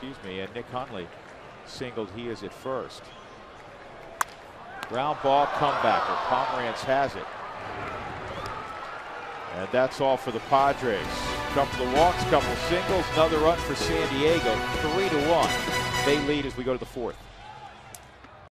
excuse me, and Nick Hundley singled. He is at first. Ground ball comebacker. Pomeranz has it. And that's all for the Padres. Couple of walks, couple singles, another run for San Diego. Three to one. They lead as we go to the fourth.